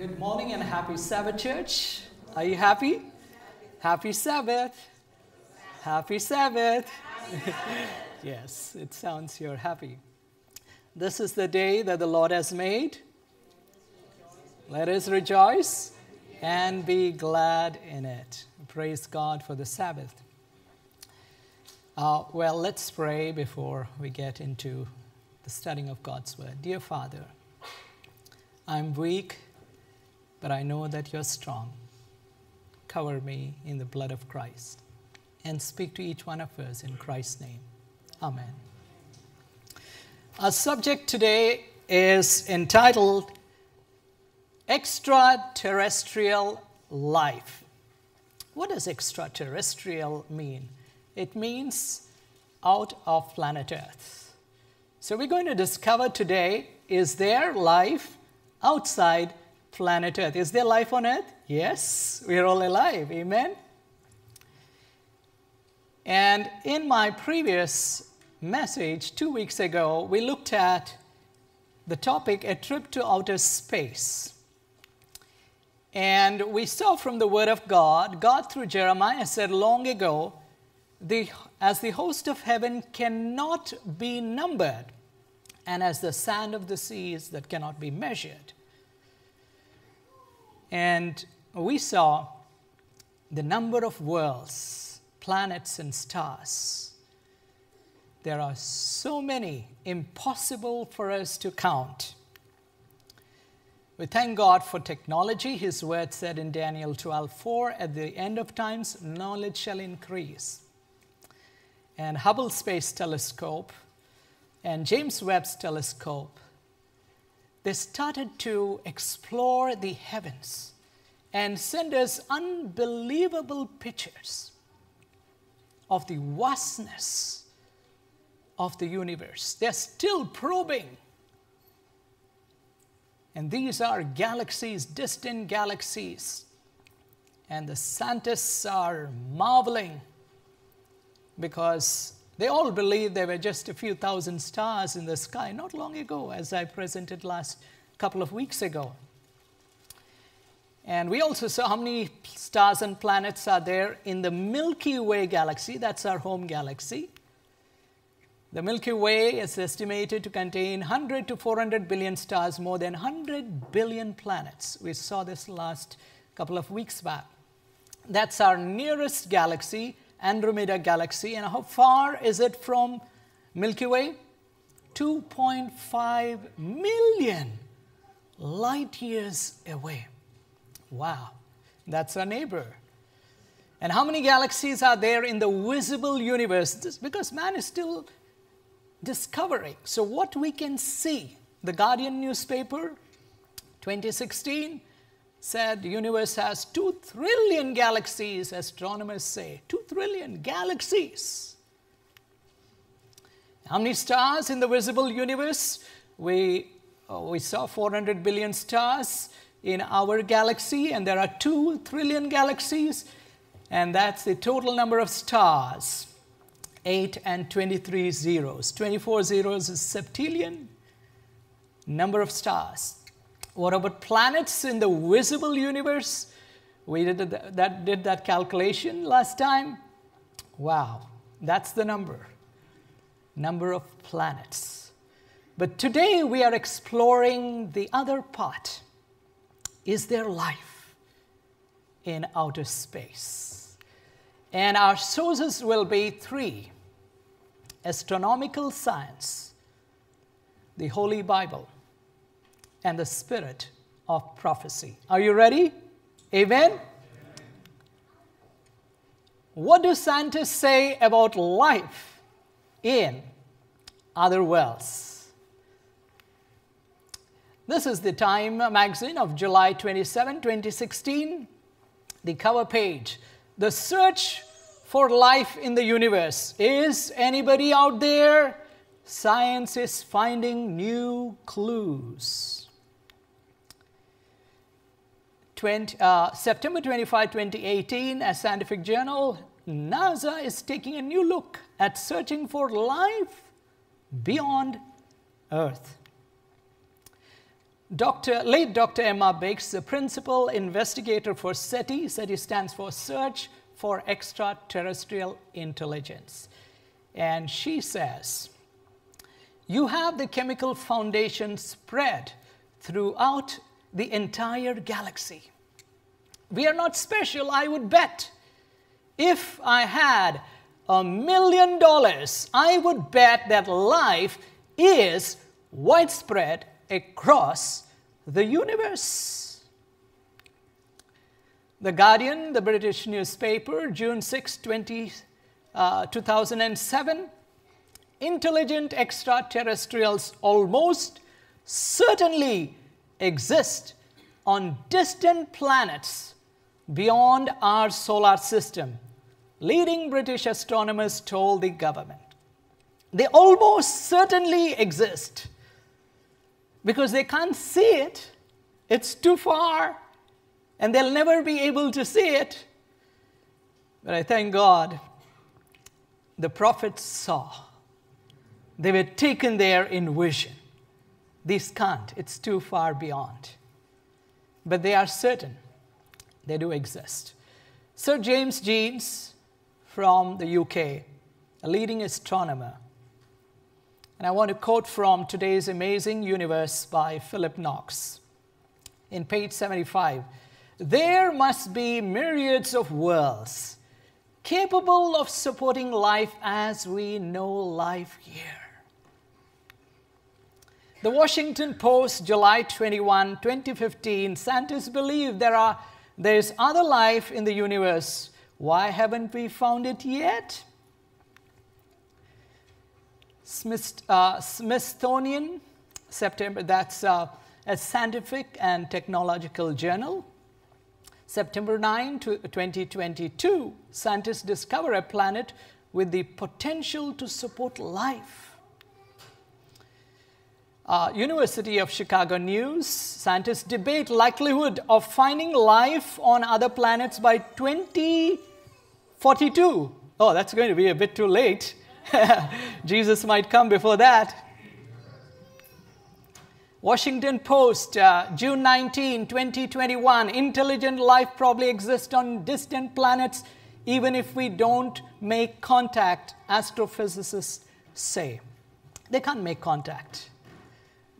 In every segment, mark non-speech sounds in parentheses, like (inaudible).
Good morning and happy Sabbath, church. Are you happy? Happy Sabbath. Happy Sabbath. (laughs) yes, it sounds you're happy. This is the day that the Lord has made. Let us rejoice and be glad in it. Praise God for the Sabbath. Uh, well, let's pray before we get into the studying of God's Word. Dear Father, I'm weak, but I know that you're strong. Cover me in the blood of Christ and speak to each one of us in Christ's name. Amen. Our subject today is entitled Extraterrestrial Life. What does extraterrestrial mean? It means out of planet Earth. So we're going to discover today is there life outside planet Earth? Is there life on Earth? Yes, we're all alive. Amen. And in my previous message two weeks ago, we looked at the topic a trip to outer space. And we saw from the Word of God, God through Jeremiah said long ago, the, as the host of heaven cannot be numbered, and as the sand of the seas that cannot be measured. And we saw the number of worlds, planets, and stars. There are so many, impossible for us to count. We thank God for technology. His word said in Daniel 12:4, at the end of times, knowledge shall increase. And Hubble Space Telescope and James Webb's telescope, they started to explore the heavens and send us unbelievable pictures of the vastness of the universe. They're still probing. And these are galaxies, distant galaxies. And the scientists are marveling because they all believed there were just a few thousand stars in the sky not long ago, as I presented last couple of weeks ago. And we also saw how many stars and planets are there in the Milky Way galaxy. That's our home galaxy. The Milky Way is estimated to contain 100 to 400 billion stars, more than 100 billion planets. We saw this last couple of weeks back. That's our nearest galaxy, Andromeda Galaxy. And how far is it from Milky Way? 2.5 million light years away. Wow, that's our neighbor. And how many galaxies are there in the visible universe? This, because man is still discovering. So, what we can see, the Guardian newspaper, 2016, said the universe has 2 trillion galaxies, astronomers say. 2 trillion galaxies. How many stars in the visible universe? We, oh, we saw 400 billion stars in our galaxy, and there are 2 trillion galaxies, and that's the total number of stars. 8 and 23 zeros. 24 zeros is septillion, number of stars. What about planets in the visible universe? We did that, did that calculation last time. Wow, that's the number. Number of planets. But today we are exploring the other part. Is there life in outer space? And our sources will be three astronomical science, the Holy Bible, and the spirit of prophecy. Are you ready? Amen? Amen? What do scientists say about life in other worlds? This is the Time magazine of July 27, 2016. The cover page. The search for life in the universe. Is anybody out there? Science is finding new clues. 20, uh, September 25, 2018, a scientific journal, NASA is taking a new look at searching for life beyond Earth. Dr. late Dr. Emma Biggs, the principal investigator for SETI. SETI stands for Search for Extraterrestrial Intelligence. And she says, You have the chemical foundation spread throughout the entire galaxy. We are not special, I would bet. If I had a million dollars, I would bet that life is widespread across the universe. The Guardian, the British newspaper, June 6, 20, uh, 2007, intelligent extraterrestrials almost certainly exist on distant planets beyond our solar system, leading British astronomers told the government. They almost certainly exist because they can't see it, it's too far, and they'll never be able to see it. But I thank God the prophets saw. They were taken there in vision. These can't, it's too far beyond. But they are certain they do exist. Sir James Jeans from the UK, a leading astronomer, and I want to quote from today's Amazing Universe by Philip Knox in page 75. There must be myriads of worlds capable of supporting life as we know life here. The Washington Post, July 21, 2015, scientists believe there are there's other life in the universe. Why haven't we found it yet? Smith, uh, Smithsonian, September, that's uh, a scientific and technological journal. September 9, 2022, scientists discover a planet with the potential to support life. Uh, University of Chicago News, scientists debate likelihood of finding life on other planets by 2042. Oh, that's going to be a bit too late. (laughs) Jesus might come before that. Washington Post, uh, June 19, 2021. Intelligent life probably exists on distant planets, even if we don't make contact, astrophysicists say. They can't make contact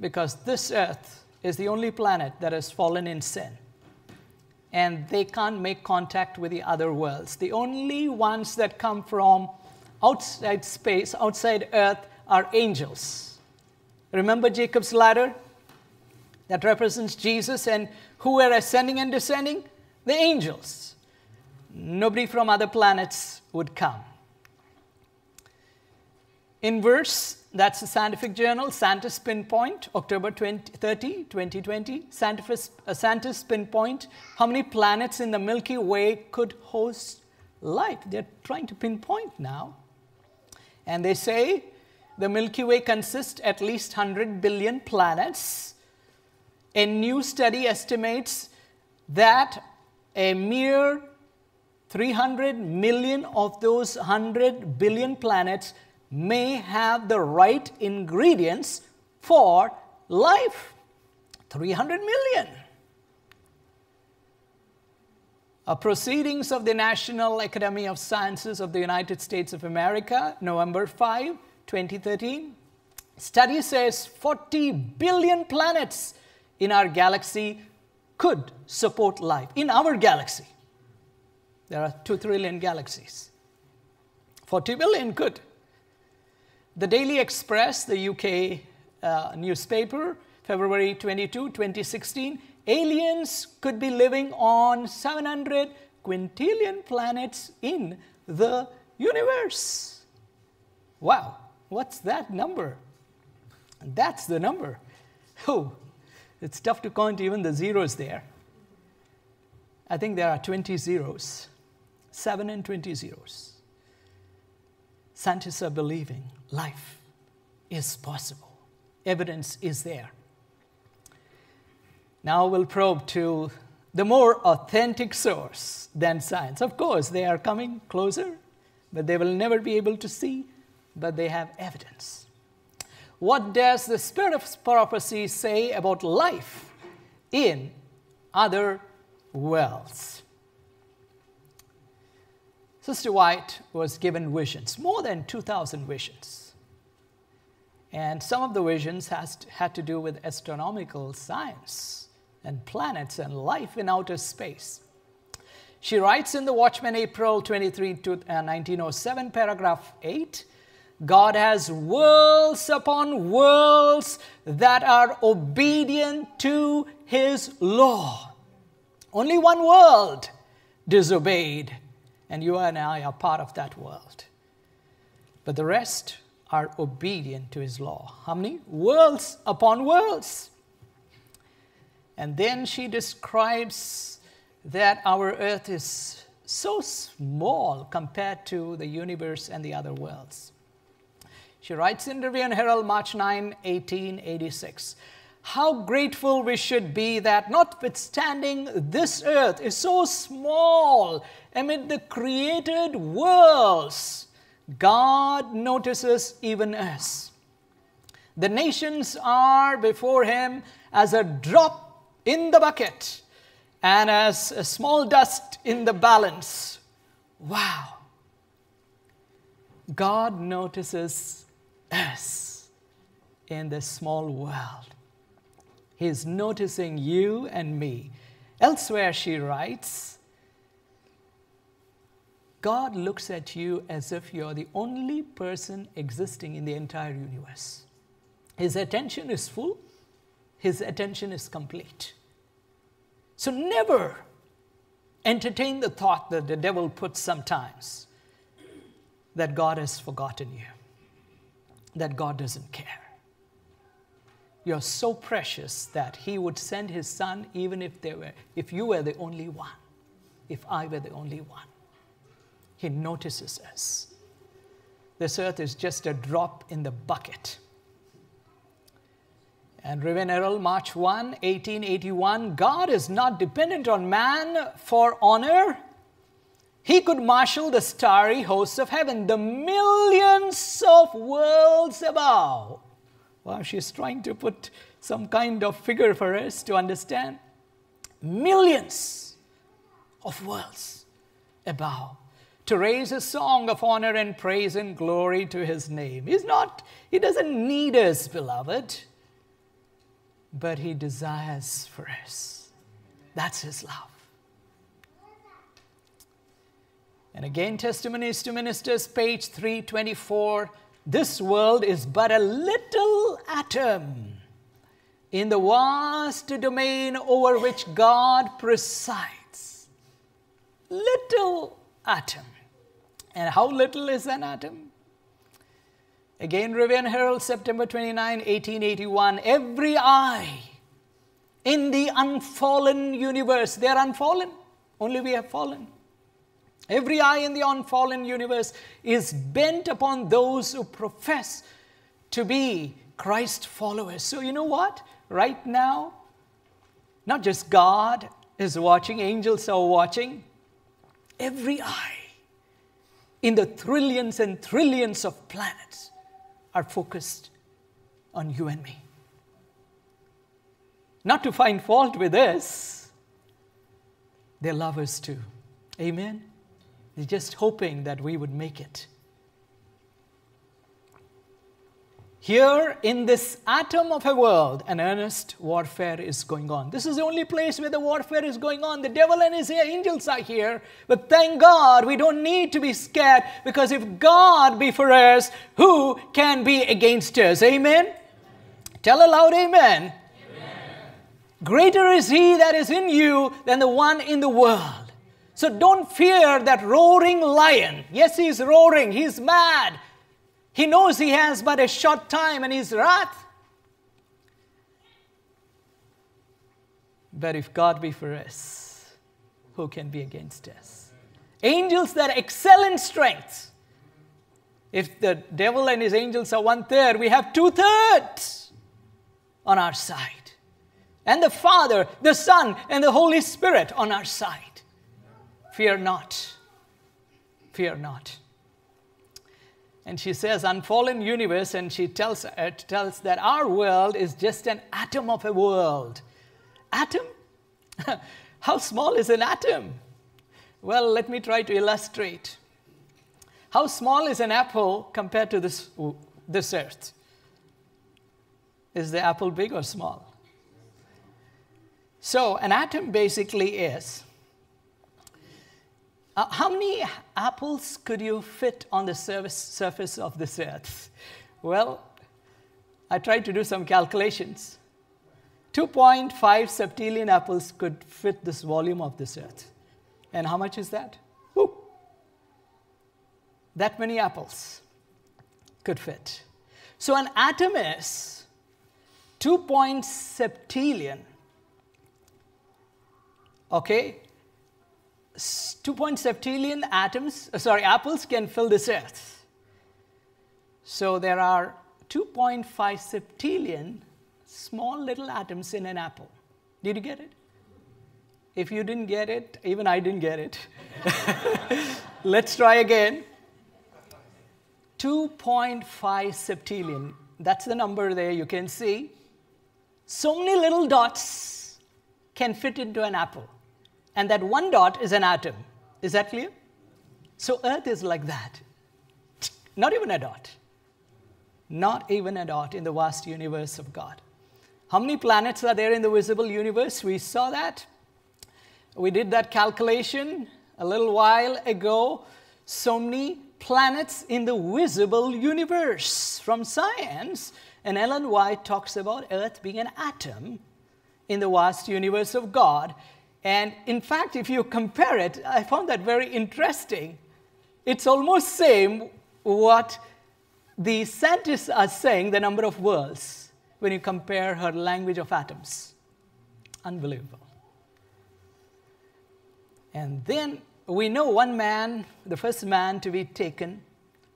because this Earth is the only planet that has fallen in sin. And they can't make contact with the other worlds. The only ones that come from outside space, outside earth, are angels. Remember Jacob's ladder? That represents Jesus and who were ascending and descending? The angels. Nobody from other planets would come. In verse, that's the scientific journal, Scientists Pinpoint, October 20, 30, 2020. Scientists, uh, Scientists Pinpoint how many planets in the Milky Way could host life. They're trying to pinpoint now. And they say the Milky Way consists at least 100 billion planets. A new study estimates that a mere 300 million of those 100 billion planets may have the right ingredients for life. 300 million. A proceedings of the National Academy of Sciences of the United States of America, November 5, 2013. Study says 40 billion planets in our galaxy could support life. In our galaxy, there are 2 trillion galaxies. 40 billion could. The Daily Express, the UK uh, newspaper, February 22, 2016, aliens could be living on 700 quintillion planets in the universe. Wow, what's that number? That's the number. Oh, it's tough to count even the zeros there. I think there are 20 zeros, 7 and 20 zeros. Scientists are believing life is possible, evidence is there. Now we'll probe to the more authentic source than science. Of course, they are coming closer, but they will never be able to see, but they have evidence. what does the spirit of prophecy say about life in other worlds? Sister White was given visions, more than 2,000 visions. And some of the visions has had to do with astronomical science and planets and life in outer space. She writes in the Watchman, April 23, 1907, uh, paragraph 8 God has worlds upon worlds that are obedient to his law. Only one world disobeyed, and you and I are part of that world. But the rest are obedient to his law. How many? Worlds upon worlds. And then she describes that our earth is so small compared to the universe and the other worlds. She writes in Review and Herald, March 9, 1886. How grateful we should be that, notwithstanding this earth is so small amid the created worlds, God notices even us. The nations are before Him as a drop in the bucket and as a small dust in the balance. Wow. God notices us in this small world. He's noticing you and me. Elsewhere, she writes, God looks at you as if you're the only person existing in the entire universe. His attention is full, his attention is complete. So never entertain the thought that the devil puts sometimes that God has forgotten you that God doesn't care. You're so precious that He would send His Son even if, they were, if you were the only one, if I were the only one. He notices us. This earth is just a drop in the bucket. And Review and Herald, March 1, 1881 God is not dependent on man for honor he could marshal the starry hosts of heaven, the millions of worlds above. Wow, she's trying to put some kind of figure for us to understand. Millions of worlds above to raise a song of honor and praise and glory to his name. He's not, he doesn't need us, beloved, but he desires for us. That's his love. And again, Testimonies to Ministers, page 324. This world is but a little atom in the vast domain over which God presides. Little atom. And how little is an atom? Again, Review and Herald, September 29, 1881. Every eye in the unfallen universe, they are unfallen, only we have fallen Every eye in the unfallen universe is bent upon those who profess to be Christ followers. So, you know what? Right now, not just God is watching, angels are watching. Every eye in the trillions and trillions of planets are focused on you and me. Not to find fault with us, they love us too. Amen. He's just hoping that we would make it. Here in this atom of a world, an earnest warfare is going on. This is the only place where the warfare is going on. The devil and his angels are here. But thank God we don't need to be scared because if God be for us, who can be against us? Amen? Tell aloud, amen. amen. Greater is he that is in you than the one in the world. So don't fear that roaring lion. Yes, he's roaring, he's mad. He knows he has but a short time and his wrath. But if God be for us, who can be against us? Angels that excel in strength. If the devil and his angels are one third, we have two thirds on our side. And the Father, the Son, and the Holy Spirit on our side. Fear not. Fear not. And she says, unfallen universe, and she tells, uh, tells that our world is just an atom of a world. Atom? (laughs) How small is an atom? Well, let me try to illustrate. How small is an apple compared to this, this earth? Is the apple big or small? So, an atom basically is uh, how many apples could you fit on the surface, surface of this earth? Well, I tried to do some calculations. 2.5 septillion apples could fit this volume of this earth. And how much is that? Woo! That many apples could fit. So an atom is 2. septillion. Okay? 2. septillion atoms, uh, sorry, apples can fill this earth. So there are 2.5 septillion small little atoms in an apple. Did you get it? If you didn't get it, even I didn't get it. (laughs) Let's try again. 2.5 septillion. That's the number there you can see. So many little dots can fit into an apple. And that one dot is an atom. Is that clear? So Earth is like that. (tsk) Not even a dot. Not even a dot in the vast universe of God. How many planets are there in the visible universe? We saw that. We did that calculation a little while ago. So many planets in the visible universe from science. And Ellen White talks about Earth being an atom in the vast universe of God. And in fact, if you compare it, I found that very interesting. It's almost same what the scientists are saying the number of worlds when you compare her language of atoms. Unbelievable. And then we know one man, the first man to be taken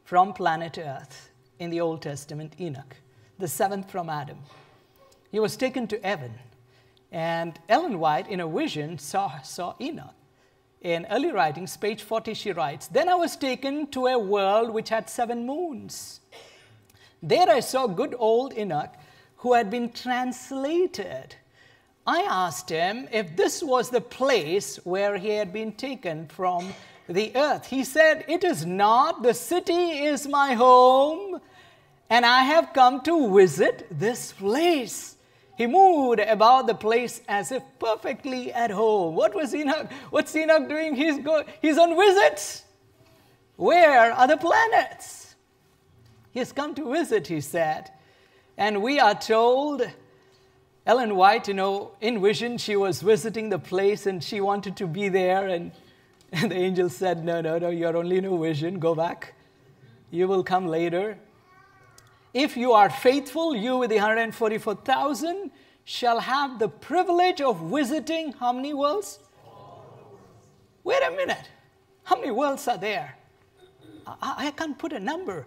from planet Earth in the Old Testament, Enoch, the seventh from Adam. He was taken to heaven. And Ellen White, in a vision, saw, saw Enoch. In early writings, page 40, she writes Then I was taken to a world which had seven moons. There I saw good old Enoch who had been translated. I asked him if this was the place where he had been taken from the earth. He said, It is not. The city is my home, and I have come to visit this place. He moved about the place as if perfectly at home. What was Enoch? What's Enoch doing? He's, go, he's on visits. Where are the planets? He has come to visit, he said. And we are told, Ellen White, you know, in vision, she was visiting the place and she wanted to be there. And, and the angel said, No, no, no, you're only in a vision. Go back. You will come later. If you are faithful, you with the 144,000 shall have the privilege of visiting how many worlds? Wait a minute. How many worlds are there? I, I can't put a number.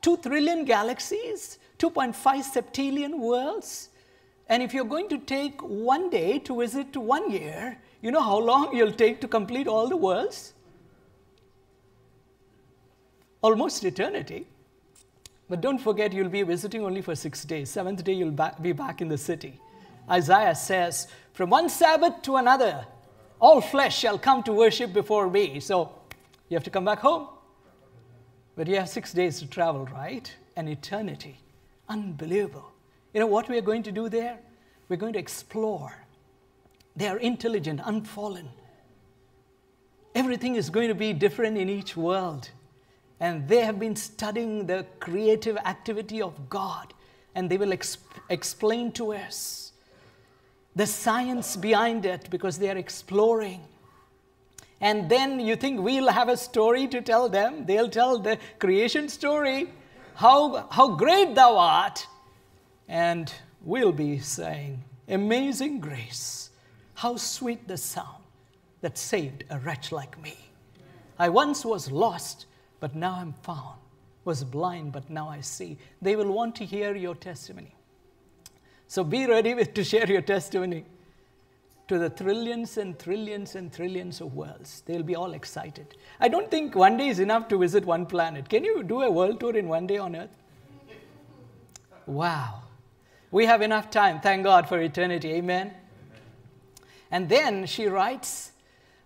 Two trillion galaxies? 2.5 septillion worlds. And if you're going to take one day to visit one year, you know how long you'll take to complete all the worlds? Almost eternity. But don't forget, you'll be visiting only for six days. Seventh day, you'll be back in the city. Isaiah says, From one Sabbath to another, all flesh shall come to worship before me. So you have to come back home. But you have six days to travel, right? An eternity. Unbelievable. You know what we are going to do there? We're going to explore. They are intelligent, unfallen. Everything is going to be different in each world. And they have been studying the creative activity of God, and they will exp- explain to us the science behind it because they are exploring. And then you think we'll have a story to tell them, they'll tell the creation story how, how great thou art. And we'll be saying, Amazing grace, how sweet the sound that saved a wretch like me. I once was lost, but now I'm found, was blind, but now I see. They will want to hear your testimony. So be ready with, to share your testimony to the trillions and trillions and trillions of worlds. They'll be all excited. I don't think one day is enough to visit one planet. Can you do a world tour in one day on Earth? Wow. We have enough time. Thank God for eternity. Amen. And then she writes,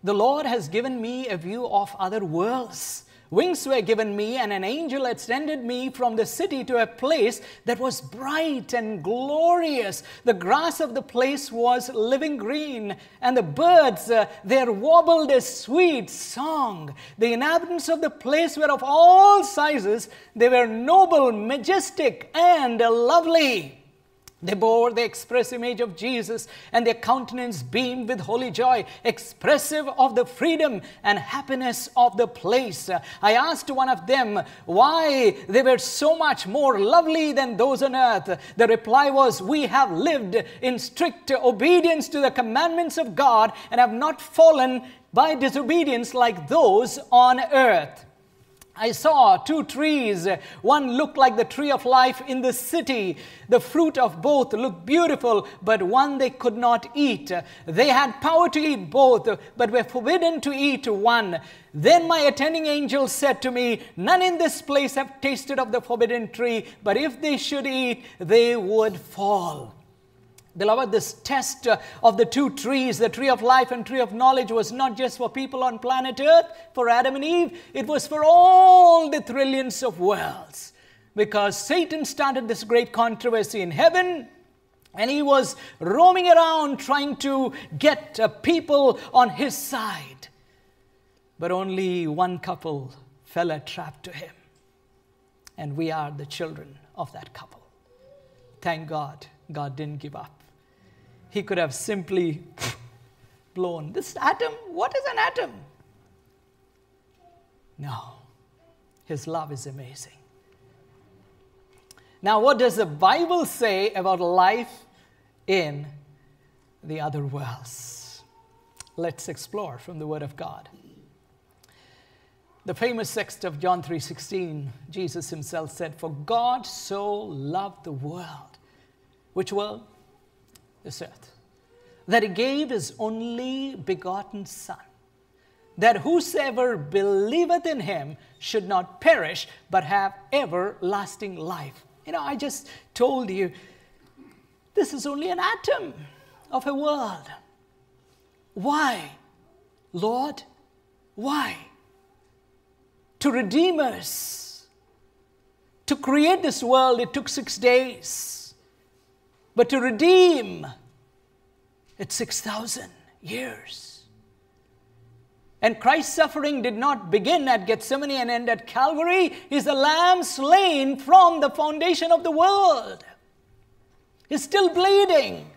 The Lord has given me a view of other worlds. Wings were given me, and an angel extended me from the city to a place that was bright and glorious. The grass of the place was living green, and the birds uh, there warbled a sweet song. The inhabitants of the place were of all sizes, they were noble, majestic, and lovely. They bore the express image of Jesus, and their countenance beamed with holy joy, expressive of the freedom and happiness of the place. I asked one of them why they were so much more lovely than those on earth. The reply was, We have lived in strict obedience to the commandments of God and have not fallen by disobedience like those on earth. I saw two trees. One looked like the tree of life in the city. The fruit of both looked beautiful, but one they could not eat. They had power to eat both, but were forbidden to eat one. Then my attending angel said to me, None in this place have tasted of the forbidden tree, but if they should eat, they would fall. Beloved, this test uh, of the two trees, the tree of life and tree of knowledge, was not just for people on planet Earth, for Adam and Eve, it was for all the trillions of worlds. Because Satan started this great controversy in heaven, and he was roaming around trying to get uh, people on his side. But only one couple fell a trap to him. And we are the children of that couple. Thank God, God didn't give up he could have simply blown. This atom, what is an atom? No, his love is amazing. Now, what does the Bible say about life in the other worlds? Let's explore from the Word of God. The famous text of John 3:16, Jesus himself said, "For God so loved the world." Which world? This earth, that he gave his only begotten Son, that whosoever believeth in him should not perish, but have everlasting life. You know, I just told you this is only an atom of a world. Why, Lord? Why? To redeem us. To create this world, it took six days. But to redeem, it's 6,000 years. And Christ's suffering did not begin at Gethsemane and end at Calvary. He's the lamb slain from the foundation of the world. He's still bleeding.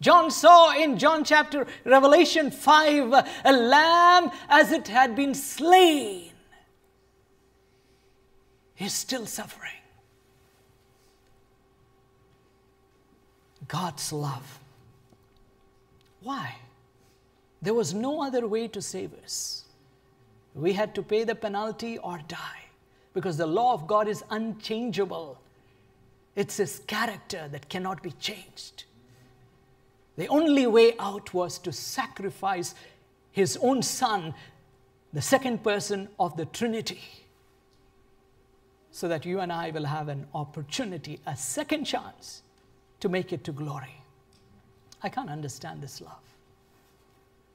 John saw in John chapter Revelation 5 a lamb as it had been slain. He's still suffering. God's love. Why? There was no other way to save us. We had to pay the penalty or die because the law of God is unchangeable. It's His character that cannot be changed. The only way out was to sacrifice His own Son, the second person of the Trinity, so that you and I will have an opportunity, a second chance to make it to glory. I can't understand this love.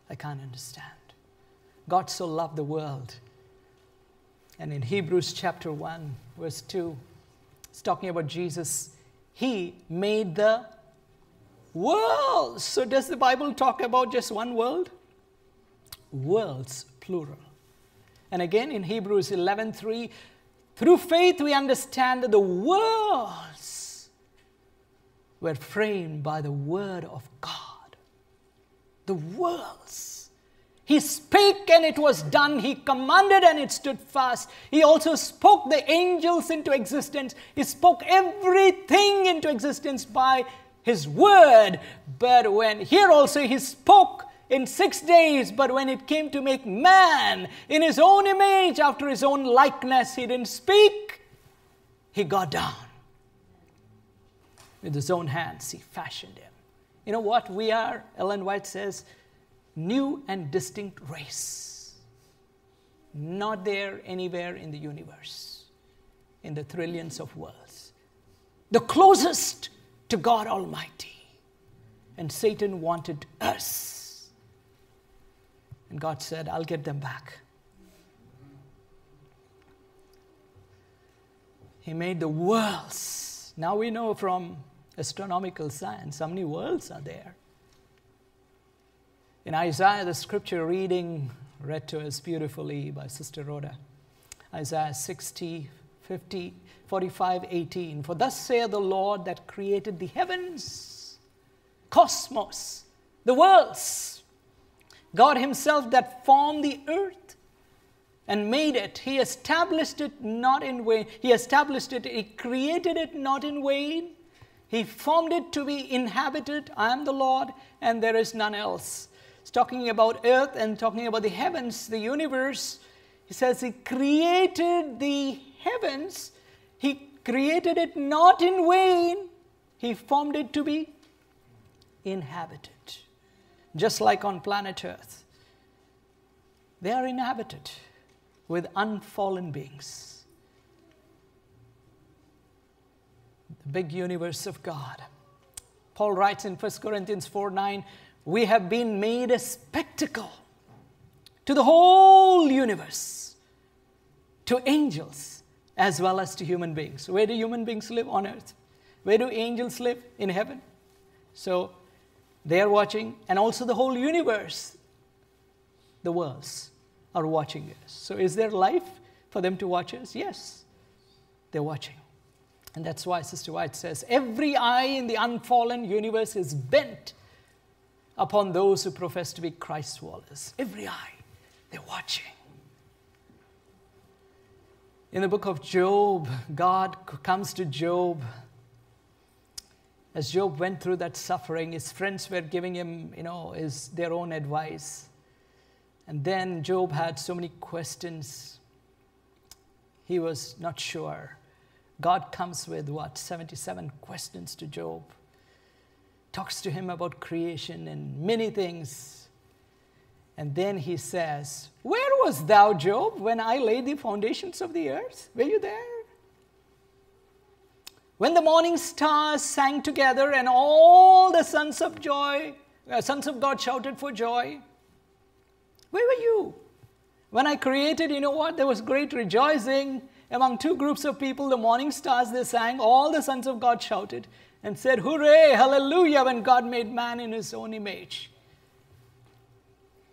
I can't understand. God so loved the world. And in Hebrews chapter 1, verse 2, it's talking about Jesus. He made the world. So, does the Bible talk about just one world? Worlds, plural. And again in Hebrews 11:3, through faith we understand that the worlds were framed by the word of God. The worlds. He spake and it was done. He commanded and it stood fast. He also spoke the angels into existence. He spoke everything into existence by his word. But when here also he spoke in six days, but when it came to make man in his own image after his own likeness, he didn't speak. He got down. With his own hands, he fashioned him You know what? We are, Ellen White says, new and distinct race. Not there anywhere in the universe, in the trillions of worlds. The closest to God Almighty. And Satan wanted us. And God said, I'll get them back. He made the worlds. Now we know from astronomical science how many worlds are there. In Isaiah, the scripture reading read to us beautifully by Sister Rhoda, Isaiah 60, 50, 45, 18. For thus saith the Lord that created the heavens, cosmos, the worlds, God Himself that formed the earth and made it. He established it not in vain. He established it, He created it not in vain. He formed it to be inhabited. I am the Lord, and there is none else. He's talking about earth and talking about the heavens, the universe. He says He created the heavens. He created it not in vain. He formed it to be inhabited. Just like on planet Earth, they are inhabited with unfallen beings. Big universe of God. Paul writes in 1 Corinthians 4 9, we have been made a spectacle to the whole universe, to angels as well as to human beings. Where do human beings live? On earth. Where do angels live? In heaven. So they are watching, and also the whole universe, the worlds are watching us. So is there life for them to watch us? Yes, they're watching. And that's why Sister White says every eye in the unfallen universe is bent upon those who profess to be Christ's followers. Every eye, they're watching. In the book of Job, God comes to Job. As Job went through that suffering, his friends were giving him, you know, his, their own advice. And then Job had so many questions. He was not sure. God comes with what? 77 questions to Job talks to him about creation and many things. And then he says, Where was thou, Job, when I laid the foundations of the earth? Were you there? When the morning stars sang together and all the sons of joy, uh, sons of God shouted for joy, where were you? When I created, you know what? There was great rejoicing among two groups of people. The morning stars they sang, all the sons of God shouted and said, Hooray, hallelujah, when God made man in his own image.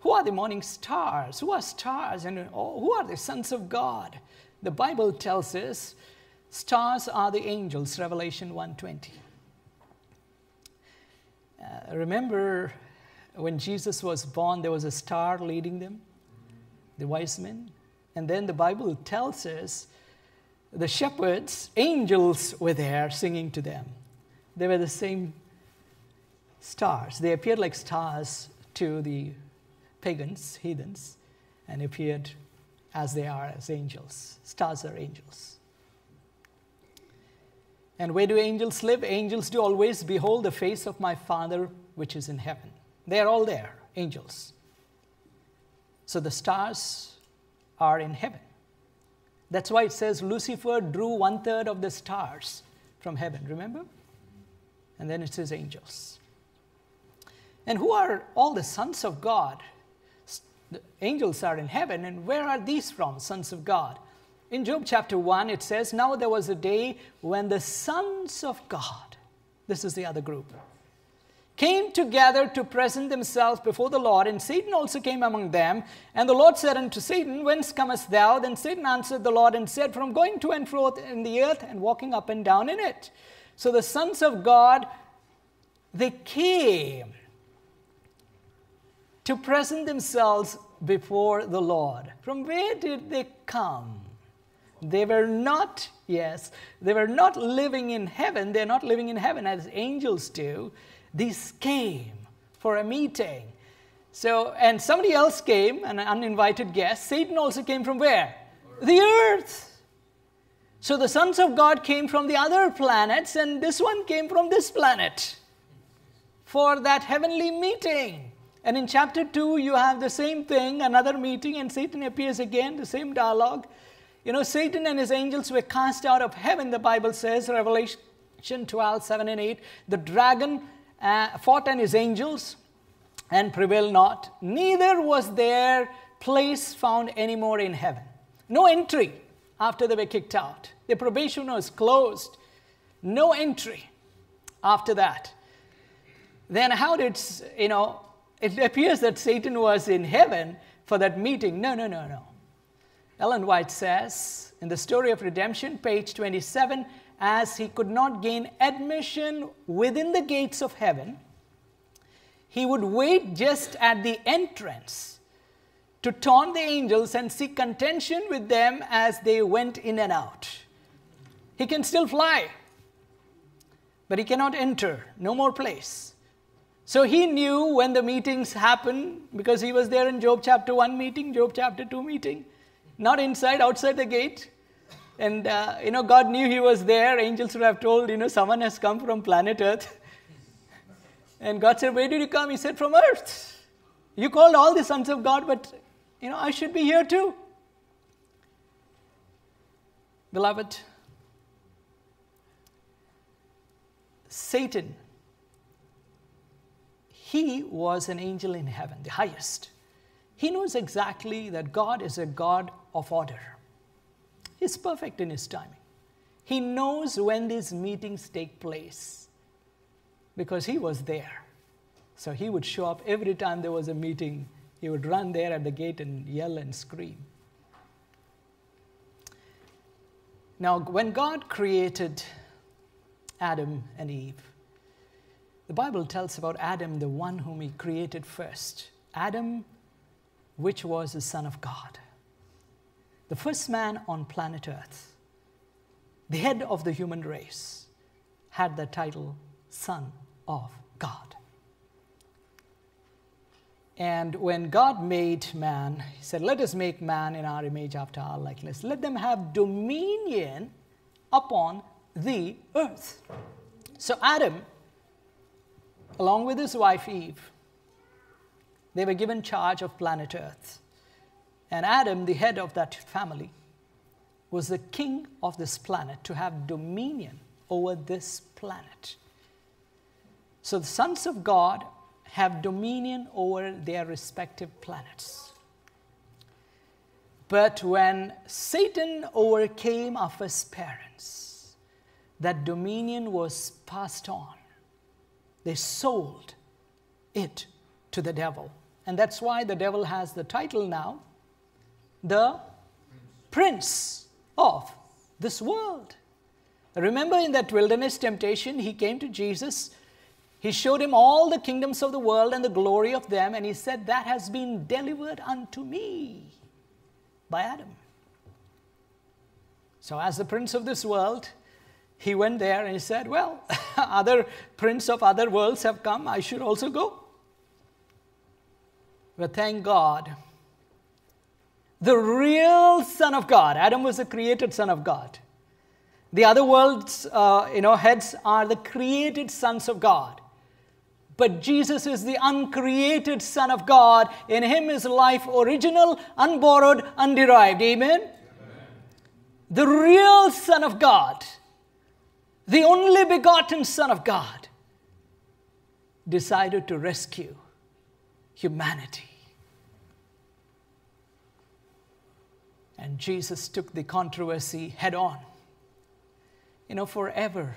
Who are the morning stars? Who are stars? And who are the sons of God? The Bible tells us stars are the angels, Revelation 1:20. Uh, remember when Jesus was born, there was a star leading them, the wise men. And then the Bible tells us the shepherds, angels were there singing to them they were the same stars. They appeared like stars to the pagans, heathens, and appeared as they are as angels. Stars are angels. And where do angels live? Angels do always behold the face of my Father which is in heaven. They are all there, angels. So the stars are in heaven. That's why it says Lucifer drew one third of the stars from heaven, remember? and then it says angels. And who are all the sons of God? The angels are in heaven, and where are these from, sons of God? In Job chapter 1, it says, Now there was a day when the sons of God, this is the other group, came together to present themselves before the Lord, and Satan also came among them. And the Lord said unto Satan, Whence comest thou? Then Satan answered the Lord and said, From going to and fro in the earth and walking up and down in it. So the sons of God, they came to present themselves before the Lord. From where did they come? They were not, yes, they were not living in heaven. They're not living in heaven as angels do. These came for a meeting. So, and somebody else came, an uninvited guest. Satan also came from where? The earth. So the sons of God came from the other planets, and this one came from this planet. for that heavenly meeting. And in chapter 2, you have the same thing, another meeting, and Satan appears again, the same dialogue. You know, Satan and his angels were cast out of heaven, the Bible says, Revelation 12, 7 and 8. The dragon uh, fought and his angels and prevailed not. Neither was their place found anymore in heaven. No entry after they were kicked out. The probation was closed. No entry after that. Then how did, you know, it appears that Satan was in heaven for that meeting. No, no, no, no. Ellen White says in the story of redemption, page 27, as he could not gain admission within the gates of heaven, he would wait just at the entrance to taunt the angels and seek contention with them as they went in and out. He can still fly, but he cannot enter, no more place. So he knew when the meetings happen because he was there in Job chapter 1 meeting, Job chapter 2 meeting, not inside, outside the gate. And, uh, you know, God knew he was there. Angels would have told, you know, someone has come from planet Earth. (laughs) and God said, Where did you come? He said, From Earth. You called all the sons of God, but, you know, I should be here too. Beloved, Satan, he was an angel in heaven, the highest. He knows exactly that God is a God of order. He's perfect in his timing. He knows when these meetings take place because he was there. So he would show up every time there was a meeting. He would run there at the gate and yell and scream. Now, when God created Adam and Eve, the Bible tells about Adam, the one whom he created first. Adam, which was the Son of God the first man on planet Earth, the head of the human race, had the title Son of God. And when God made man, He said, Let us make man in our image after our likeness. Let them have dominion upon the earth. So Adam, along with his wife Eve, they were given charge of planet Earth. And Adam, the head of that family, was the king of this planet to have dominion over this planet. So the sons of God have dominion over their respective planets. But when Satan overcame our first parents, that dominion was passed on. They sold it to the devil. And that's why the devil has the title now the prince of this world. Remember in that wilderness temptation, he came to Jesus. He showed him all the kingdoms of the world and the glory of them, and he said, That has been delivered unto me by Adam. So, as the prince of this world, he went there and he said, Well, (laughs) other prince of other worlds have come, I should also go. But thank God the real Son of God. Adam was the created Son of God. The other world's uh, you know, heads are the created sons of God. But Jesus is the uncreated Son of God. In Him is life original, unborrowed, underived. Amen? Amen? The real Son of God, the only begotten Son of God, decided to rescue humanity. And Jesus took the controversy head on. You know, forever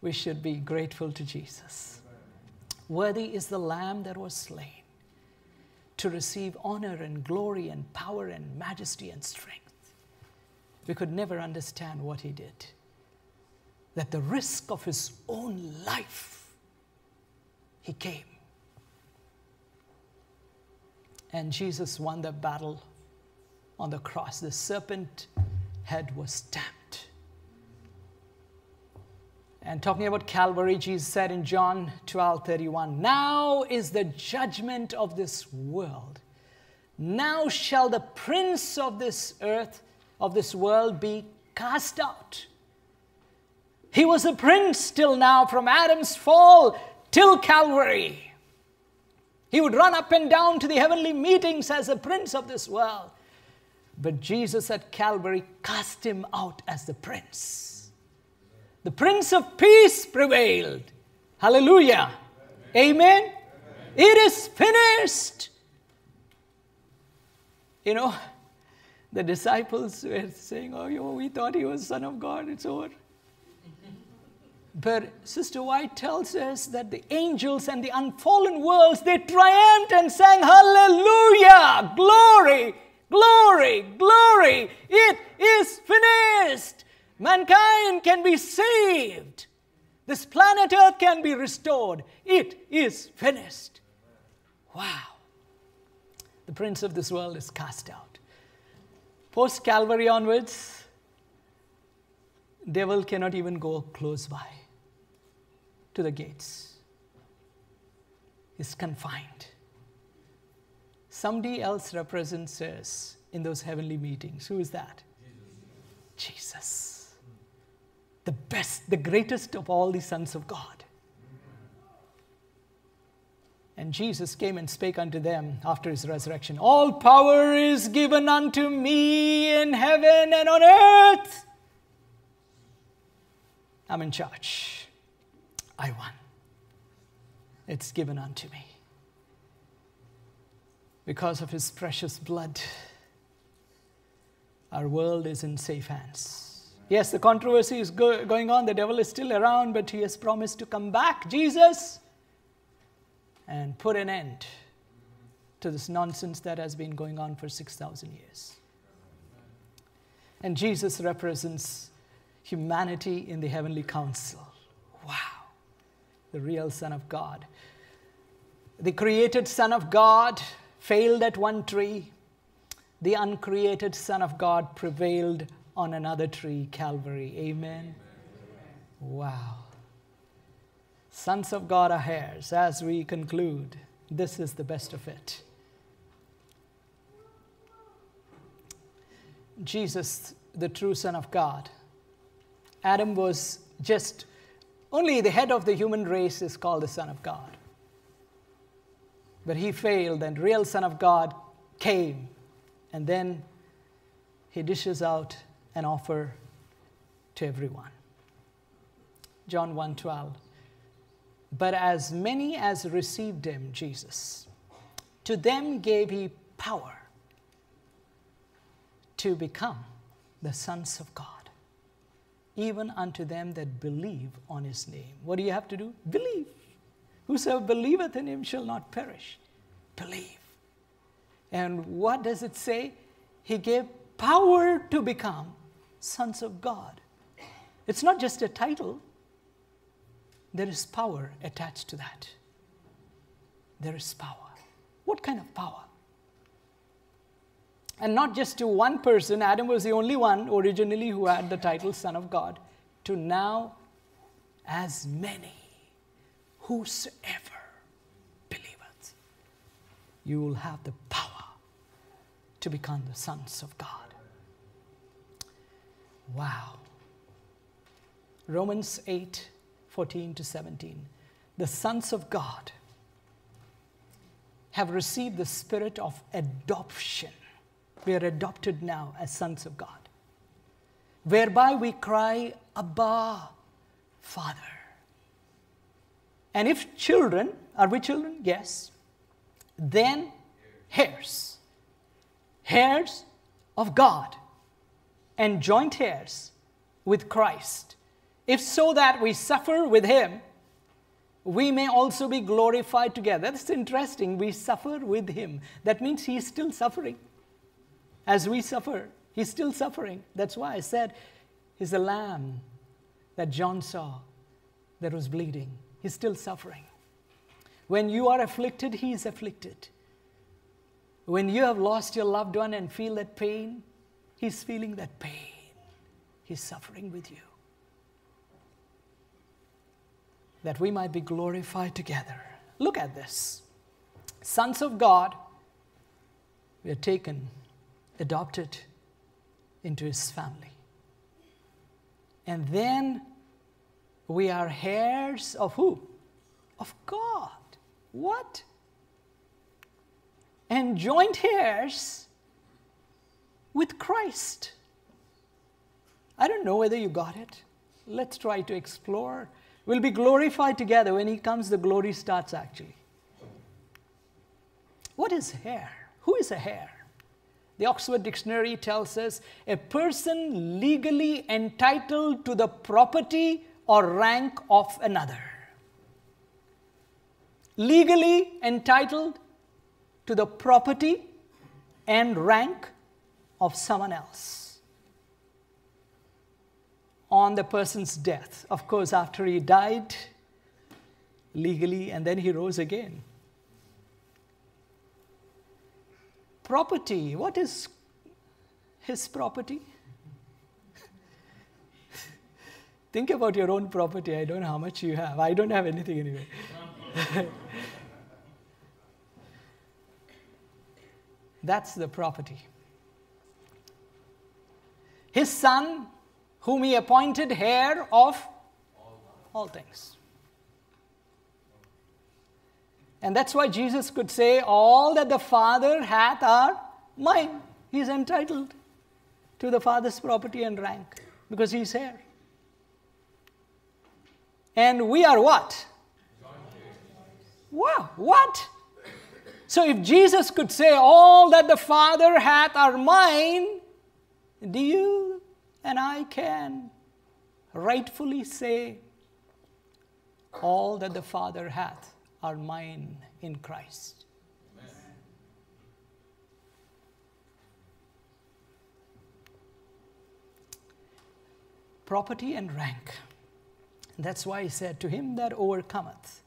we should be grateful to Jesus. Worthy is the Lamb that was slain to receive honor and glory and power and majesty and strength. We could never understand what he did. That the risk of his own life, he came. And Jesus won the battle on the cross. The serpent head was stamped. And talking about Calvary, Jesus said in John 12 31, Now is the judgment of this world. Now shall the prince of this earth, of this world, be cast out. He was a prince till now from Adam's fall till Calvary. He would run up and down to the heavenly meetings as a prince of this world. But Jesus at Calvary cast him out as the prince. The prince of peace prevailed. Hallelujah. Amen. Amen. It is finished. You know, the disciples were saying, Oh, we thought he was Son of God, it's over. But Sister White tells us that the angels and the unfallen worlds, they triumphed and sang, Hallelujah! Glory, glory, glory! It is finished! Mankind can be saved. This planet Earth can be restored. It is finished. Wow. The prince of this world is cast out. Post Calvary onwards, devil cannot even go close by to the gates. Is confined. Somebody else represents us in those heavenly meetings. Who is that? Jesus. Jesus. The best, the greatest of all the sons of God. And Jesus came and spake unto them after his resurrection All power is given unto me in heaven and on earth. I'm in charge. I won. It's given unto me. Because of his precious blood, our world is in safe hands. Yes, the controversy is go- going on. The devil is still around, but he has promised to come back, Jesus, and put an end to this nonsense that has been going on for 6,000 years. And Jesus represents humanity in the heavenly council. Wow the real Son of God. The created Son of God failed at one tree, the uncreated Son of God prevailed on another tree, Calvary. Amen. Wow. Sons of God are heirs. As we conclude, this is the best of it. Jesus, the true Son of God. Adam was just only the head of the human race is called the Son of God. But he failed, and real Son of God came, and then he dishes out an offer to everyone. John 1:12. But as many as received him, Jesus, to them gave he power to become the sons of God even unto them that believe on his name. What do you have to do? Believe. Whosoever believeth in him shall not perish. Believe. And what does it say? He gave power to become sons of God. It's not just a title, there is power attached to that. There is power. What kind of power? And not just to one person, Adam was the only one originally who had the title Son of God, to now as many, whosoever believeth, you will have the power to become the sons of God. Wow. Romans 8 14 to 17. The sons of God have received the spirit of adoption we are adopted now as sons of God, whereby we cry, Abba, Father. And if children, are we children? Yes. Then heirs, heirs of God, and joint heirs with Christ. If so that we suffer with him, we may also be glorified together. That's interesting. We suffer with him. That means he is still suffering. As we suffer, he's still suffering. That's why I said he's the lamb that John saw that was bleeding. He's still suffering. When you are afflicted, he is afflicted. When you have lost your loved one and feel that pain, he's feeling that pain. He's suffering with you. That we might be glorified together. Look at this. Sons of God, we are taken adopted into his family. And then we are heirs of who? of God. What? And joint heirs with Christ. I don't know whether you got it. Let's try to explore. We'll be glorified together. When He comes, the glory starts actually. What is heir? Who is a heir? The Oxford Dictionary tells us a person legally entitled to the property or rank of another. Legally entitled to the property and rank of someone else. On the person's death, of course, after he died legally and then he rose again. Property, what is his property? Think about your own property. I don't know how much you have. I don't have anything anyway. (laughs) That's the property. His son, whom he appointed heir of all things. And that's why Jesus could say, All that the Father hath are mine. He's entitled to the Father's property and rank because he's here. And we are what? Wow, what? So if Jesus could say, All that the Father hath are mine, do you and I can rightfully say, All that the Father hath are mine in Christ? Property and rank. That's why he said, To him that overcometh,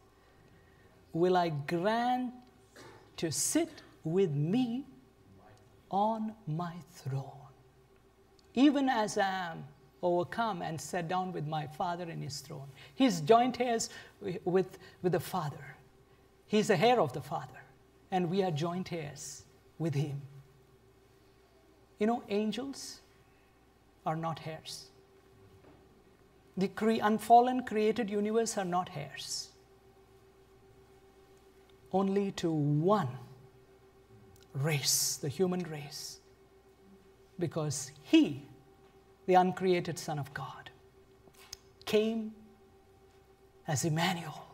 will I grant to sit with me on my throne, even as I am overcome and sat down with my Father in his throne. He's joint heirs with, with the Father. He's the heir of the Father, and we are joint heirs with him. You know, angels are not heirs. The cre- unfallen created universe are not heirs only to one race, the human race, because he, the uncreated Son of God, came as Emmanuel,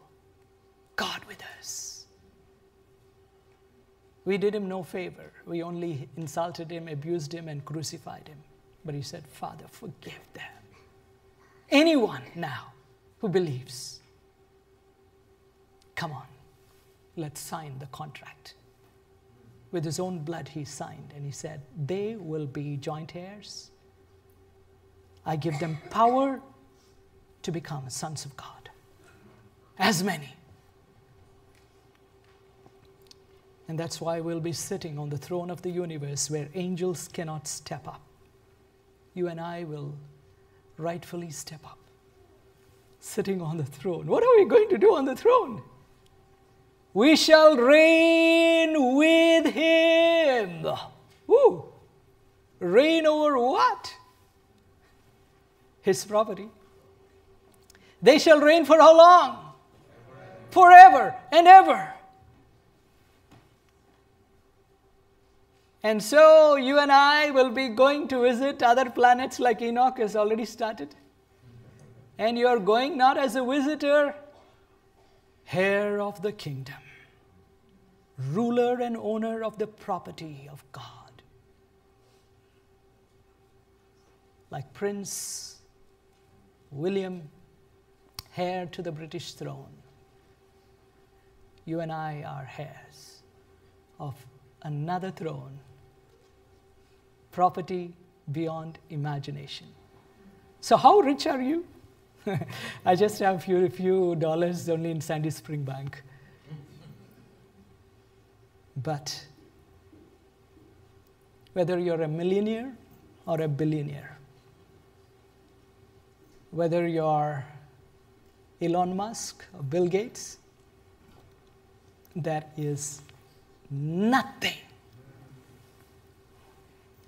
God with us. We did him no favor. We only insulted him, abused him, and crucified him. But he said, Father, forgive them. Anyone now who believes, come on, let's sign the contract. With his own blood, he signed, and he said, They will be joint heirs. I give them power to become sons of God. As many. And that's why we'll be sitting on the throne of the universe where angels cannot step up. You and I will rightfully step up, sitting on the throne. What are we going to do on the throne? we shall reign with him. Woo! Reign over what? His property. They shall reign for how long? Forever and ever. And so you and I will be going to visit other planets like Enoch has already started. And you are going not as a visitor, heir of the kingdom, ruler and owner of the property of God. Like Prince William, heir to the British throne, you and I are heirs of another throne, property beyond imagination. So, how rich are you? (laughs) I just have a few, few dollars only in Sandy Spring Bank. But whether you're a millionaire or a billionaire, whether you're Elon Musk or Bill Gates, that is nothing.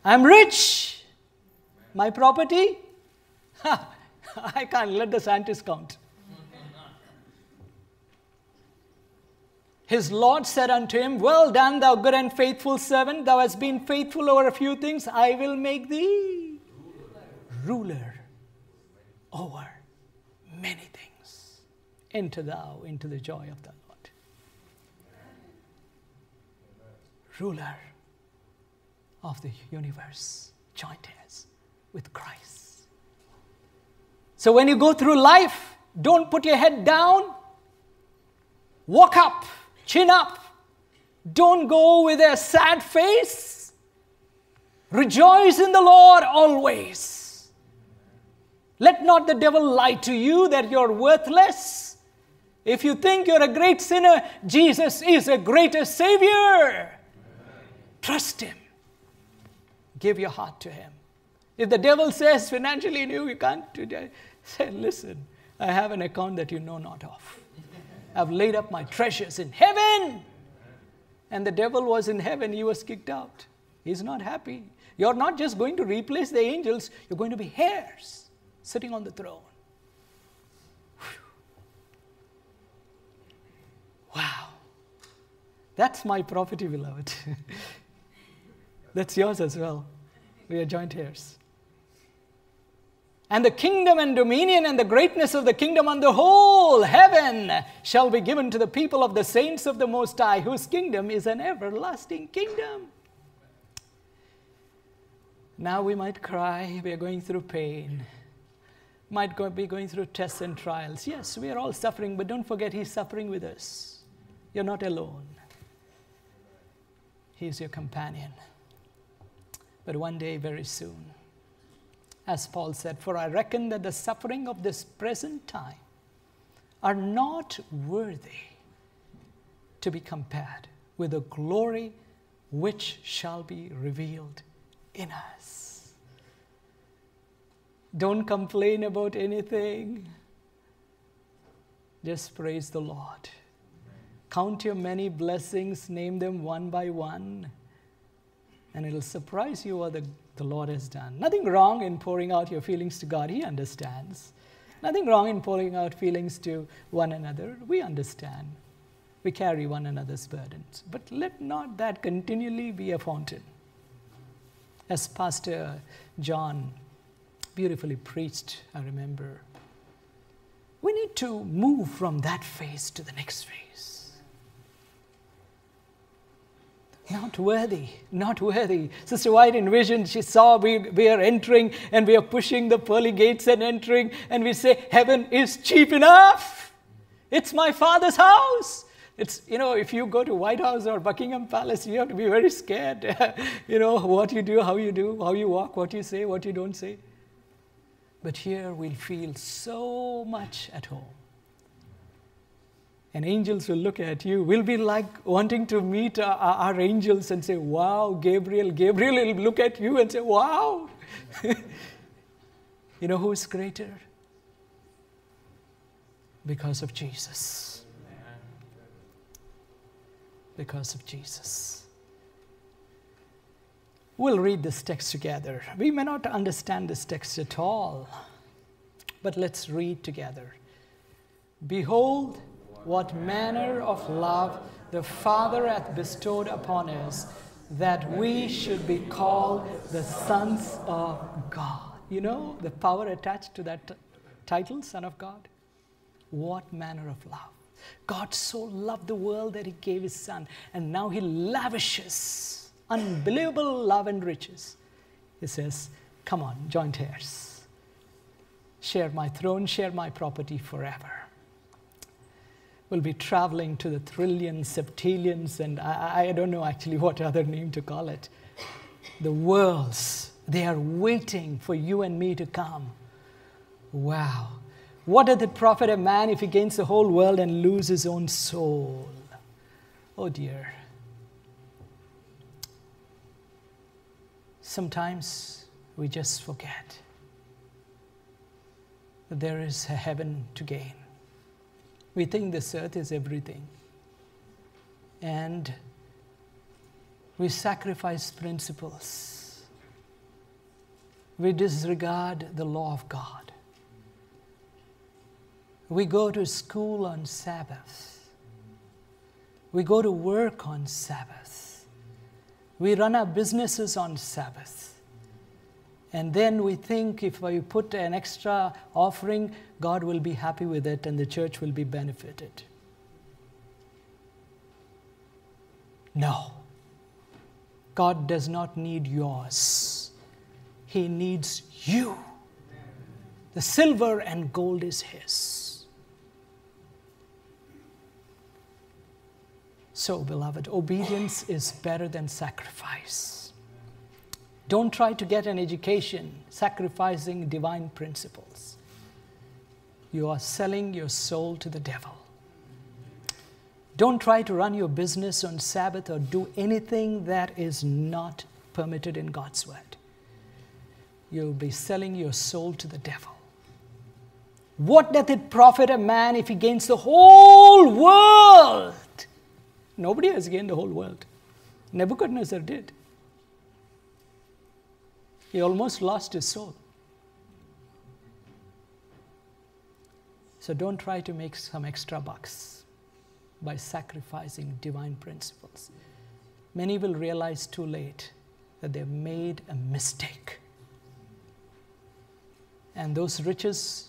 I'm rich. My property? Ha, (laughs) I can't let the scientists count. His Lord said unto him, Well done, thou good and faithful servant. Thou hast been faithful over a few things. I will make thee ruler over many things. Enter thou into the joy of the Lord. Ruler of the universe, joint heirs with Christ. So when you go through life, don't put your head down. Walk up, chin up. Don't go with a sad face. Rejoice in the Lord always. Let not the devil lie to you that you're worthless. If you think you're a great sinner, Jesus is a greater Savior. Trust Him. Give your heart to Him. If the devil says financially you, you can't do that, say, listen, I have an account that you know not of. I've laid up my treasures in heaven. And the devil was in heaven, he was kicked out. He's not happy. You're not just going to replace the angels, you're going to be heirs sitting on the throne. Wow. That's my property, beloved. (laughs) That's yours as well. We are joint heirs. And the kingdom and dominion and the greatness of the kingdom and the whole heaven shall be given to the people of the saints of the Most High, whose kingdom is an everlasting kingdom. Now we might cry, we are going through pain, might go, be going through tests and trials. Yes, we are all suffering, but don't forget He's suffering with us. You're not alone, He's your companion. But one day, very soon, as Paul said, For I reckon that the suffering of this present time are not worthy to be compared with the glory which shall be revealed in us. Don't complain about anything. Just praise the Lord. Count your many blessings, name them one by one, and it'll surprise you what the the Lord has done. Nothing wrong in pouring out your feelings to God, He understands. Nothing wrong in pouring out feelings to one another, we understand. We carry one another's burdens. But let not that continually be a fountain. As Pastor John beautifully preached, I remember, we need to move from that phase to the next phase. Not worthy, not worthy. Sister White in vision, she saw we, we are entering and we are pushing the pearly gates and entering, and we say, Heaven is cheap enough. It's my father's house. It's, you know, if you go to White House or Buckingham Palace, you have to be very scared. (laughs) you know, what you do, how you do, how you walk, what you say, what you don't say. But here we'll feel so much at home and angels will look at you. We'll be like wanting to meet our, our angels and say, Wow, Gabriel. Gabriel will look at you and say, Wow. (laughs) you know who's greater? Because of Jesus. Because of Jesus. We'll read this text together. We may not understand this text at all, but let's read together. Behold, what manner of love the Father hath bestowed upon us, that we should be called the sons of God. You know the power attached to that title, Son of God? What manner of love? God so loved the world that he gave his Son, and now he lavishes unbelievable love and riches. He says, Come on, joint heirs. Share my throne, share my property forever will be traveling to the trillions, septillions, and I, I don't know actually what other name to call it. The worlds, they are waiting for you and me to come. Wow. What does it profit a man if he gains the whole world and lose his own soul? Oh dear. Sometimes we just forget that there is a heaven to gain. We think this earth is everything. And we sacrifice principles. We disregard the law of God. We go to school on Sabbath. We go to work on Sabbath. We run our businesses on Sabbath. And then we think if we put an extra offering, God will be happy with it and the church will be benefited. No. God does not need yours, He needs you. The silver and gold is His. So, beloved, obedience is better than sacrifice. Don't try to get an education sacrificing divine principles. You are selling your soul to the devil. Don't try to run your business on Sabbath or do anything that is not permitted in God's word. You'll be selling your soul to the devil. What doth it profit a man if he gains the whole world? Nobody has gained the whole world. Nebuchadnezzar did. He almost lost his soul. So don't try to make some extra bucks by sacrificing divine principles. Many will realize too late that they've made a mistake. And those riches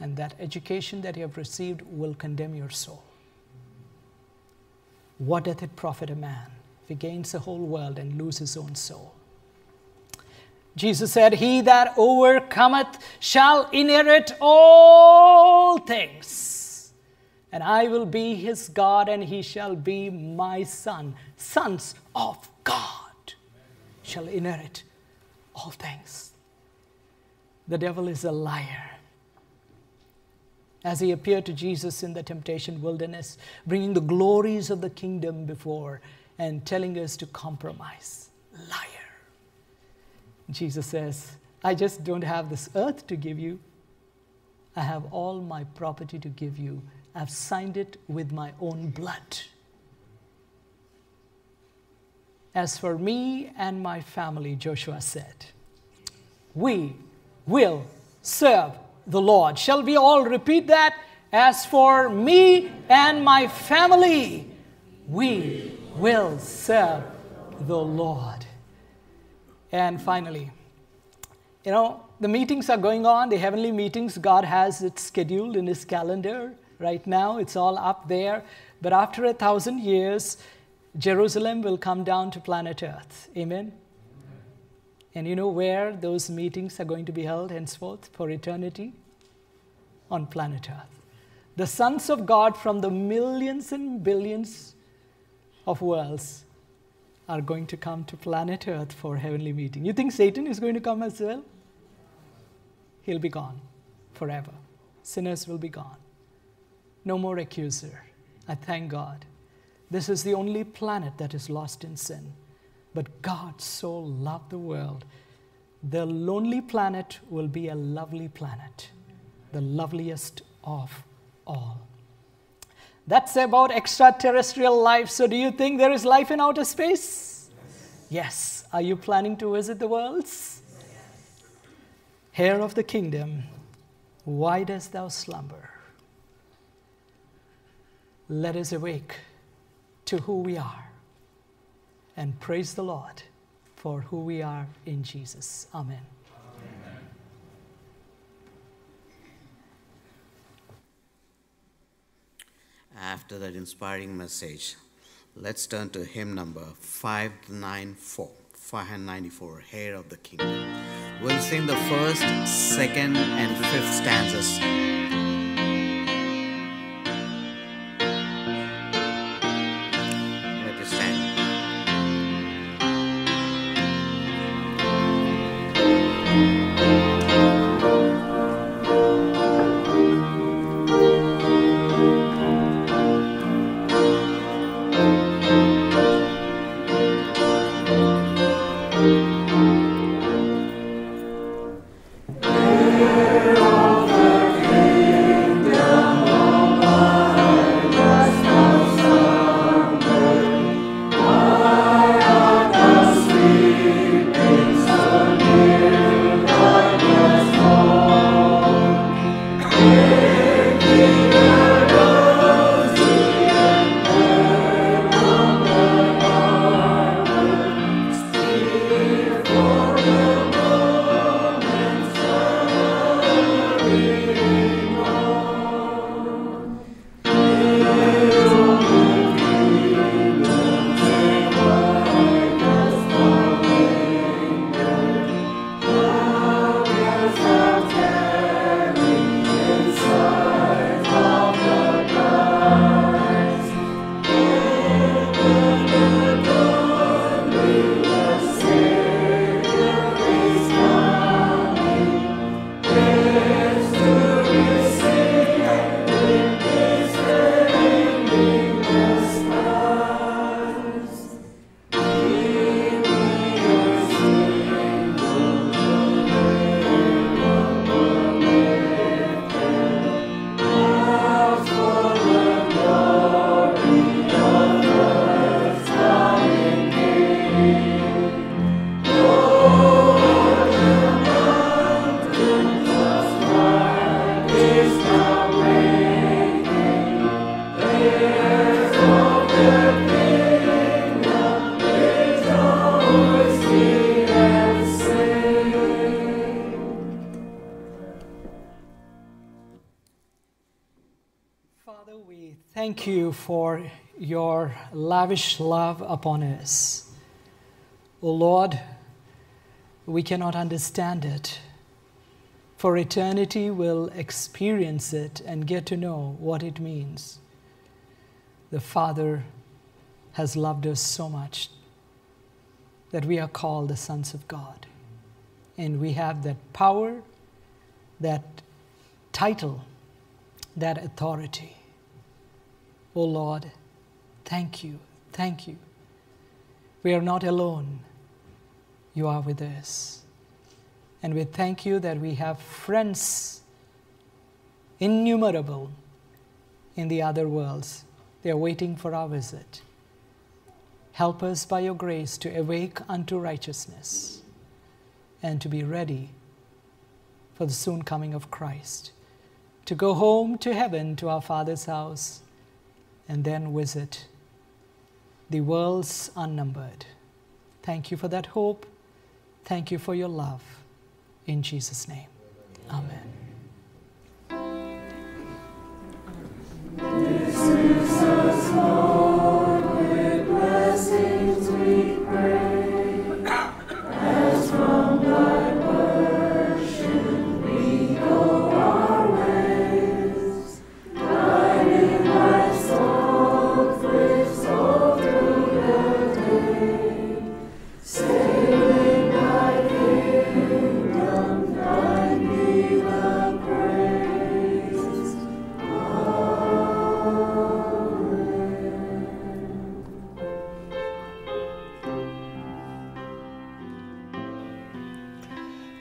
and that education that you have received will condemn your soul. What doth it profit a man if he gains the whole world and lose his own soul? Jesus said, He that overcometh shall inherit all things. And I will be his God, and he shall be my son. Sons of God shall inherit all things. The devil is a liar. As he appeared to Jesus in the temptation wilderness, bringing the glories of the kingdom before and telling us to compromise. Liar. Jesus says, I just don't have this earth to give you. I have all my property to give you. I've signed it with my own blood. As for me and my family, Joshua said, we will serve the Lord. Shall we all repeat that? As for me and my family, we will serve the Lord. And finally, you know, the meetings are going on, the heavenly meetings. God has it scheduled in His calendar right now, it's all up there. But after a thousand years, Jerusalem will come down to planet Earth. Amen? And you know where those meetings are going to be held henceforth for eternity? On planet Earth. The sons of God from the millions and billions of worlds are going to come to planet Earth for heavenly meeting. You think Satan is going to come as well? He'll be gone forever. Sinners will be gone. No more accuser. I thank God. This is the only planet that is lost in sin. But God so loved the world. The lonely planet will be a lovely planet, the loveliest of all. That's about extraterrestrial life. So, do you think there is life in outer space? Yes. yes. Are you planning to visit the worlds? Yes. Heir of the kingdom, why dost thou slumber? Let us awake to who we are and praise the Lord for who we are in Jesus. Amen. After that inspiring message, let's turn to hymn number 594. 594, Heir of the Kingdom. We'll sing the first, second, and fifth stanzas. Lavish love upon us. O oh Lord, we cannot understand it. For eternity will experience it and get to know what it means. The Father has loved us so much that we are called the sons of God. And we have that power, that title, that authority. Oh Lord, thank you, thank you. We are not alone. You are with us. And we thank you that we have friends innumerable in the other worlds. They are waiting for our visit. Help us by your grace to awake unto righteousness and to be ready for the soon coming of Christ, to go home to heaven to our Father's house and then visit the worlds unnumbered. Thank you for that hope. Thank you for your love. In Jesus' name, amen.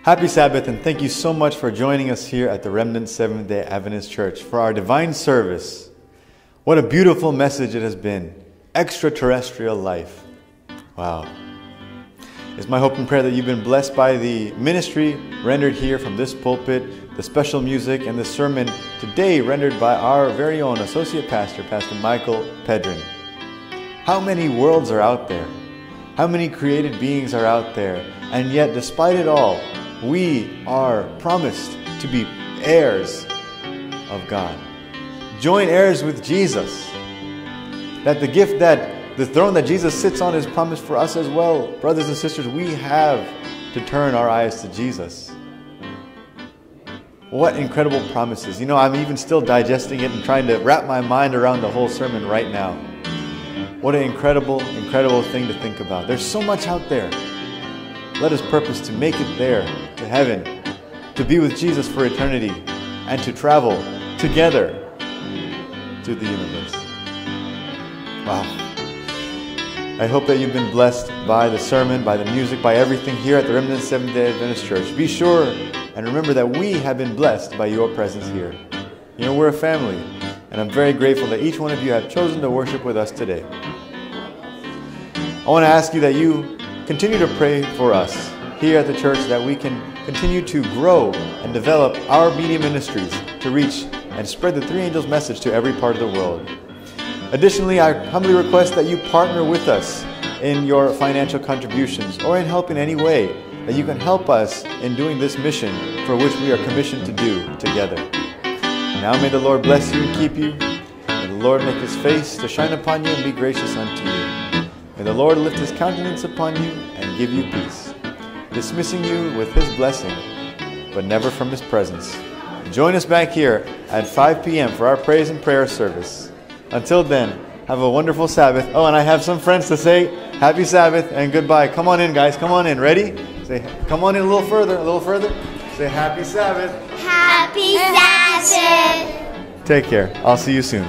Happy Sabbath, and thank you so much for joining us here at the Remnant Seventh day Adventist Church for our divine service. What a beautiful message it has been extraterrestrial life. Wow. It's my hope and prayer that you've been blessed by the ministry rendered here from this pulpit, the special music, and the sermon today rendered by our very own Associate Pastor, Pastor Michael Pedrin. How many worlds are out there? How many created beings are out there? And yet, despite it all, we are promised to be heirs of God. Join heirs with Jesus. That the gift that the throne that Jesus sits on is promised for us as well. Brothers and sisters, we have to turn our eyes to Jesus. What incredible promises. You know, I'm even still digesting it and trying to wrap my mind around the whole sermon right now. What an incredible, incredible thing to think about. There's so much out there. Let us purpose to make it there, heaven, to be with Jesus for eternity, and to travel together to the universe. Wow. I hope that you've been blessed by the sermon, by the music, by everything here at the Remnant Seventh day Adventist Church. Be sure and remember that we have been blessed by your presence here. You know, we're a family, and I'm very grateful that each one of you have chosen to worship with us today. I want to ask you that you continue to pray for us here at the church that we can continue to grow and develop our media ministries to reach and spread the three angels message to every part of the world. Additionally, I humbly request that you partner with us in your financial contributions or in help in any way that you can help us in doing this mission for which we are commissioned to do together. Now may the Lord bless you and keep you. May the Lord make his face to shine upon you and be gracious unto you. May the Lord lift his countenance upon you and give you peace, dismissing you with his blessing, but never from his presence. Join us back here at 5 p.m. for our praise and prayer service. Until then, have a wonderful Sabbath. Oh, and I have some friends to say happy Sabbath and goodbye. Come on in, guys. Come on in. Ready? Say, come on in a little further, a little further. Say happy Sabbath. Happy Sabbath. Take care. I'll see you soon.